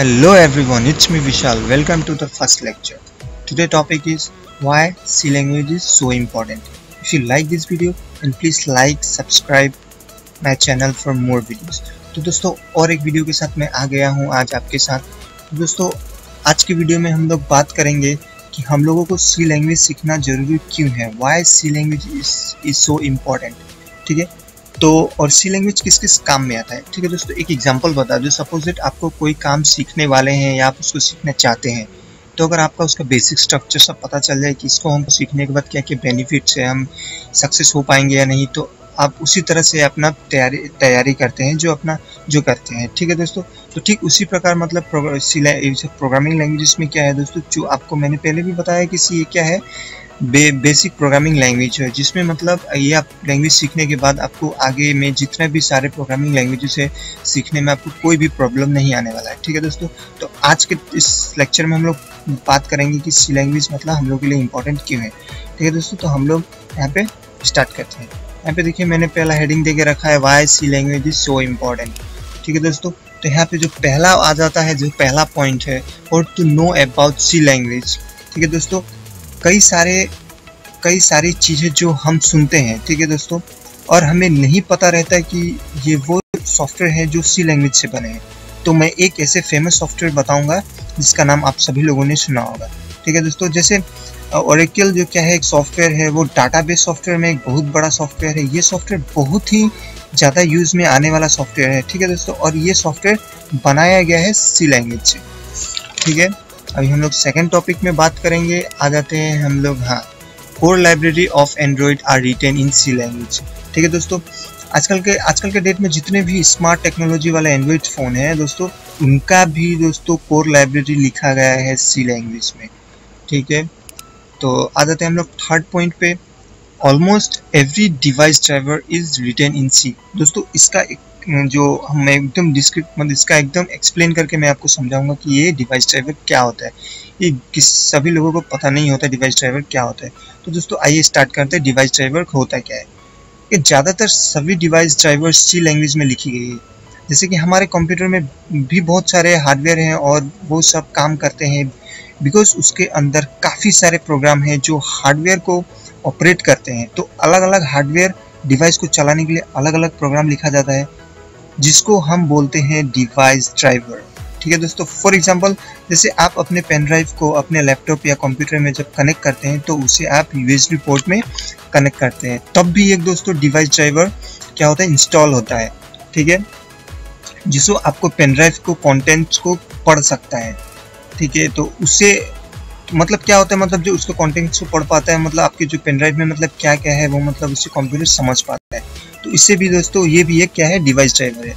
Hello everyone, it's me Vishal. Welcome to the first lecture. Today topic is why C language is so important. If you like this video, then please like, subscribe my channel for more videos. तो दोस्तों और एक video के साथ मैं आ गया हूँ आज आपके साथ तो दोस्तों आज की वीडियो में हम लोग बात करेंगे कि हम लोगों को सी लैंग्वेज सीखना ज़रूरी क्यों है why C language is is so important ठीक है तो और सी लैंग्वेज किस किस काम में आता है? ठीक है दोस्तों, एक एग्ज़ाम्पल बता दो। सपोज़ दैट आपको कोई काम सीखने वाले हैं या आप उसको सीखना चाहते हैं तो अगर आपका उसका बेसिक स्ट्रक्चर सब पता चल जाए कि इसको हम सीखने के बाद क्या क्या बेनिफिट्स है, हम सक्सेस हो पाएँगे या नहीं तो आप उसी तरह से अपना तैयारी तैयारी करते हैं जो अपना जो करते हैं। ठीक है दोस्तों? तो ठीक उसी प्रकार मतलब प्रोग्रामिंग लैंग्वेजेस में क्या है दोस्तों? जो आपको मैंने पहले भी बताया कि सी ये क्या है? बे, बेसिक प्रोग्रामिंग लैंग्वेज है जिसमें मतलब ये आप लैंग्वेज सीखने के बाद आपको आगे में जितने भी सारे प्रोग्रामिंग लैंग्वेजेस है सीखने में आपको कोई भी प्रॉब्लम नहीं आने वाला है। ठीक है दोस्तों? तो आज के इस लेक्चर में हम लोग बात करेंगे कि सी लैंग्वेज मतलब हम लोग के लिए इम्पोर्टेंट क्यों है। ठीक है दोस्तों? तो हम लोग यहाँ पे स्टार्ट करते हैं। यहाँ पे देखिए मैंने पहला हेडिंग दे के रखा है why C language is so important ठीक है दोस्तों तो यहाँ पे जो पहला आ जाता है, जो पहला पॉइंट है, और to know about C language ठीक है दोस्तों, कई सारे, कई सारी चीज़ें जो हम सुनते हैं, ठीक है दोस्तों, और हमें नहीं पता रहता कि ये वो सॉफ्टवेयर है जो सी लैंग्वेज से बने हैं। तो मैं एक ऐसे फ़ेमस सॉफ्टवेयर बताऊँगा, जिसका नाम आप सभी लोगों ने सुना होगा। ठीक है दोस्तों, जैसे ओरेकल जो क्या है, एक सॉफ्टवेयर है, वो डाटाबेस सॉफ्टवेयर में एक बहुत बड़ा सॉफ्टवेयर है। ये सॉफ्टवेयर बहुत ही ज़्यादा यूज़ में आने वाला सॉफ्टवेयर है, ठीक है दोस्तों? और ये सॉफ्टवेयर बनाया गया है सी लैंग्वेज से, ठीक है? अभी हम लोग सेकेंड टॉपिक में बात करेंगे। आ जाते हैं हम लोग हाँ core library of Android are written in C language ठीक है दोस्तों? आजकल के आजकल के डेट में जितने भी स्मार्ट टेक्नोलॉजी वाले एंड्रॉयड फ़ोन है दोस्तों, उनका भी दोस्तों कोर लाइब्रेरी लिखा गया है सी लैंग्वेज में, ठीक है? तो आ जाते हैं हम लोग थर्ड पॉइंट पे almost every device driver is written in C दोस्तों, इसका एक, जो मैं एकदम डिस्क्रिप्ट मतलब इसका एकदम एक्सप्लेन करके मैं आपको समझाऊँगा कि ये डिवाइस ड्राइवर क्या होता है। ये किस, सभी लोगों को पता नहीं होता डिवाइस ड्राइवर क्या होता है। तो दोस्तों, आइए स्टार्ट करते हैं डिवाइस ड्राइवर होता क्या है। कि ज़्यादातर सभी डिवाइस ड्राइवर सी लैंग्वेज में लिखी गई है। जैसे कि हमारे कंप्यूटर में भी बहुत सारे हार्डवेयर हैं और वो सब काम करते हैं। बिकॉज़ उसके अंदर काफ़ी सारे प्रोग्राम हैं जो हार्डवेयर को ऑपरेट करते हैं। तो अलग अलग हार्डवेयर डिवाइस को चलाने के लिए अलग अलग प्रोग्राम लिखा जाता है, जिसको हम बोलते हैं डिवाइस ड्राइवर ठीक है दोस्तों? फॉर एग्जांपल जैसे आप अपने पेन ड्राइव को अपने लैपटॉप या कंप्यूटर में जब कनेक्ट करते हैं तो उसे आप यूएसबी पोर्ट में कनेक्ट करते हैं। तब भी एक दोस्तों डिवाइस ड्राइवर क्या होता है? इंस्टॉल होता है। ठीक है? जिसको आपको पेन ड्राइव को कॉन्टेंट्स को पढ़ सकता है। ठीक है तो उससे मतलब क्या होता है मतलब जो उसको कॉन्टेंट्स को पढ़ पाता है मतलब आपके जो पेन ड्राइव में मतलब क्या क्या है, वो मतलब उससे कंप्यूटर समझ पाता है। तो इससे भी दोस्तों, ये भी एक क्या है डिवाइस ड्राइवर है।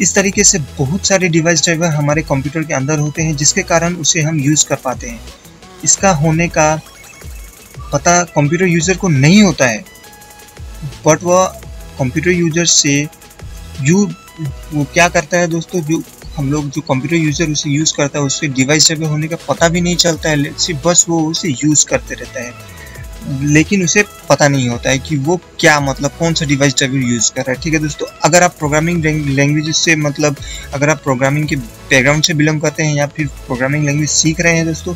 इस तरीके से बहुत सारे डिवाइस ड्राइवर हमारे कंप्यूटर के अंदर होते हैं, जिसके कारण उसे हम यूज़ कर पाते हैं। इसका होने का पता कंप्यूटर यूज़र को नहीं होता है बट वह कंप्यूटर यूज़र से यू वो क्या करता है दोस्तों, जो हम लोग जो कंप्यूटर यूज़र उसे यूज़ करता है, उसके डिवाइस ड्राइवर होने का पता भी नहीं चलता है। सिर्फ़ बस वो उसे यूज़ करते रहता है। लेकिन उसे पता नहीं होता है कि वो क्या मतलब कौन सा डिवाइस ड्राइवर यूज़ कर रहा है। ठीक है दोस्तों, अगर आप प्रोग्रामिंग लैंग्वेज से मतलब अगर आप प्रोग्रामिंग के बैकग्राउंड से बिलोंग करते हैं या फिर प्रोग्रामिंग लैंग्वेज सीख रहे हैं दोस्तों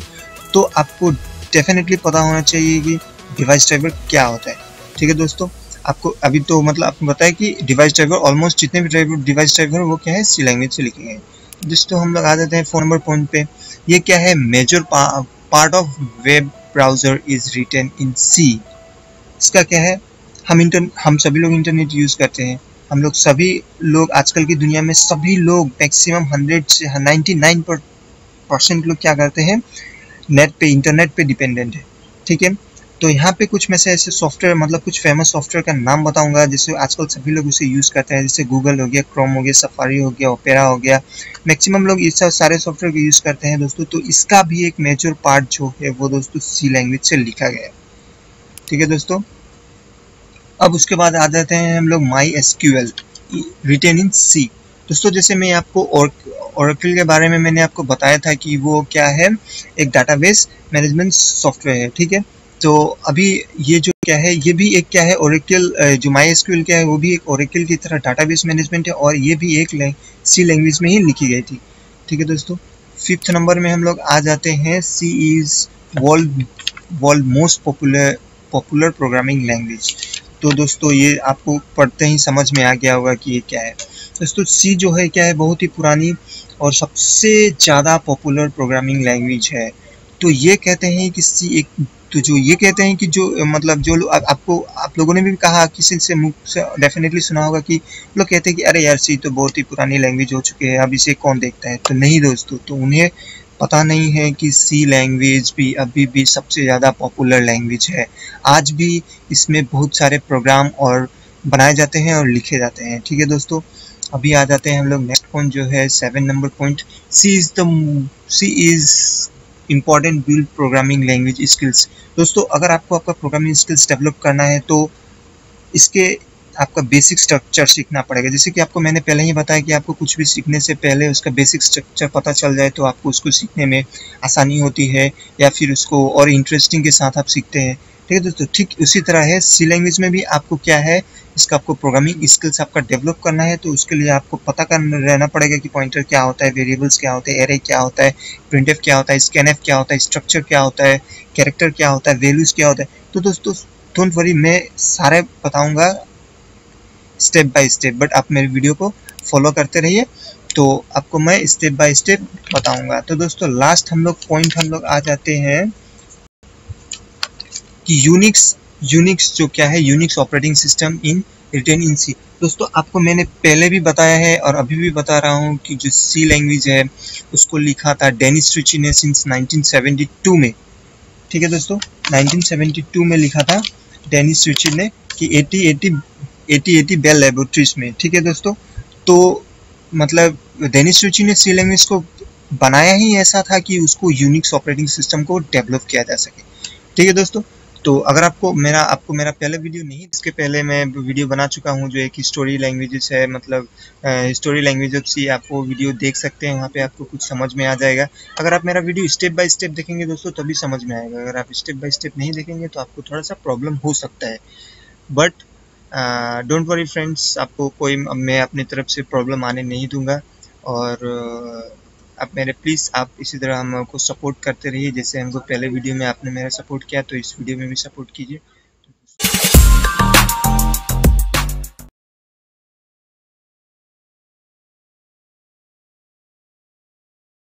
तो आपको डेफिनेटली पता होना चाहिए कि डिवाइस ड्राइवर क्या होता है। ठीक है दोस्तों आपको अभी तो मतलब आपको बताया कि डिवाइस ड्राइवर ऑलमोस्ट जितने भी ड्राइवर डिवाइस ड्राइवर वो क्या है सी लैंग्वेज से लिखे गए दोस्तों हम लोग आ जाते हैं फ़ोन नंबर पॉइंट पे, ये क्या है major part of web browser is written in C इसका क्या है, हम इंटर हम सभी लोग इंटरनेट यूज़ करते हैं। हम लोग सभी लोग आजकल की दुनिया में सभी लोग मैक्सिमम हंड्रेड से नाइन्टी नाइन परसेंट लोग क्या करते हैं नेट पे इंटरनेट पे डिपेंडेंट है। ठीक है? तो यहाँ पे कुछ मैं से ऐसे सॉफ्टवेयर मतलब कुछ फ़ेमस सॉफ्टवेयर का नाम बताऊँगा जिससे आजकल सभी लोग उसे यूज़ करते हैं, जैसे गूगल हो गया क्रोम हो गया सफारी हो गया ओपेरा हो गया। मैक्सिमम लोग इस सारे सॉफ्टवेयर को यूज़ करते हैं दोस्तों तो इसका भी एक मेजर पार्ट जो है वो दोस्तों सी लैंग्वेज से लिखा गया ठीक है दोस्तों? अब उसके बाद आ जाते हैं हम लोग माई S Q L written in C दोस्तों, जैसे मैं आपको और ओरेकल के बारे में मैंने आपको बताया था कि वो क्या है? एक डाटाबेस मैनेजमेंट सॉफ्टवेयर है, ठीक है? तो अभी ये जो क्या है, ये भी एक क्या है ओरेकल जो माई एसक्यूएल क्या है, वो भी एक ओरेकल की तरह डाटाबेस मैनेजमेंट है और ये भी एक सी लैंग्वेज में ही लिखी गई थी। ठीक है दोस्तों? फिफ्थ नंबर में हम लोग आ जाते हैं। C is world world most popular popular programming language तो दोस्तों, ये आपको पढ़ते ही समझ में आ गया होगा कि ये क्या है। दोस्तों सी जो है, क्या है, बहुत ही पुरानी और सबसे ज़्यादा पॉपुलर प्रोग्रामिंग लैंग्वेज है। तो ये कहते हैं कि सी एक तो जो ये कहते हैं कि जो मतलब जो लोग आपको, आप लोगों ने भी कहा किसी से मुख से डेफिनेटली सुना होगा कि लोग कहते हैं कि अरे यार, सी तो बहुत ही पुरानी लैंग्वेज हो चुकी है, अब इसे कौन देखता है? तो नहीं दोस्तों तो उन्हें पता नहीं है कि सी लैंग्वेज भी अभी भी सबसे ज़्यादा पॉपुलर लैंग्वेज है। आज भी इसमें बहुत सारे प्रोग्राम और बनाए जाते हैं और लिखे जाते हैं। ठीक है दोस्तों, अभी आ जाते हैं हम लोग नेक्स्ट पॉइंट जो है seven number point C is the C is important build programming language skills दोस्तों, अगर आपको आपका प्रोग्रामिंग स्किल्स डेवलप करना है तो इसके आपका बेसिक स्ट्रक्चर सीखना पड़ेगा। जैसे कि आपको मैंने पहले ही बताया कि आपको कुछ भी सीखने से पहले उसका बेसिक स्ट्रक्चर पता चल जाए तो आपको उसको सीखने में आसानी होती है, या फिर उसको और इंटरेस्टिंग के साथ आप सीखते हैं। ठीक है दोस्तों ठीक उसी तरह है। सी लैंग्वेज में भी आपको क्या है? इसका आपको प्रोग्रामिंग स्किल्स आपका डेवलप करना है तो उसके लिए आपको पता कर रहना पड़ेगा कि पॉइंटर क्या होता है वेरिएबल्स क्या होते हैं एरे क्या होता है प्रिंट क्या होता है स्कैन क्या होता है स्ट्रक्चर क्या होता है कैरेक्टर क्या होता है वैल्यूज़ क्या होता है। तो दोस्तों डोंट वरी मैं सारे बताऊँगा। स्टेप बाय स्टेप बट आप मेरे वीडियो को फॉलो करते रहिए। तो आपको मैं स्टेप बाय स्टेप बताऊँगा। तो दोस्तों लास्ट हम लोग पॉइंट हम लोग आ जाते हैं कि यूनिक्स यूनिक्स जो क्या है Unix operating system in written in C दोस्तों, आपको मैंने पहले भी बताया है और अभी भी बता रहा हूँ कि जो सी लैंग्वेज है, उसको लिखा था डेनिस रिची ने सिंस 1972 में। ठीक है दोस्तों? 1972 में लिखा था डेनिस रिची ने कि 80 80 80 80 बेल लेबोरेटरीज में, ठीक है दोस्तों? तो मतलब डेनिस रिची ने सी को बनाया ही ऐसा था कि उसको यूनिक्स ऑपरेटिंग सिस्टम को डेवलप किया जा सके। ठीक है दोस्तों? तो अगर आपको मेरा आपको मेरा पहले वीडियो नहीं, इसके पहले मैं वीडियो बना चुका हूँ, जो एक स्टोरी लैंग्वेजेस है मतलब स्टोरी लैंग्वेज सी आप वो वीडियो देख सकते हैं, वहाँ पे आपको कुछ समझ में आ जाएगा। अगर आप मेरा वीडियो स्टेप बाय स्टेप देखेंगे दोस्तों, तभी समझ में आएगा। अगर आप स्टेप बाय स्टेप नहीं देखेंगे तो आपको थोड़ा सा प्रॉब्लम हो सकता है। बट डोंट वरी फ्रेंड्स आपको कोई, मैं अपनी तरफ़ से प्रॉब्लम आने नहीं दूँगा। और आप मेरे प्लीज़ आप इसी तरह हमको सपोर्ट करते रहिए। जैसे हमको पहले वीडियो में आपने मेरा सपोर्ट किया तो इस वीडियो में भी सपोर्ट कीजिए।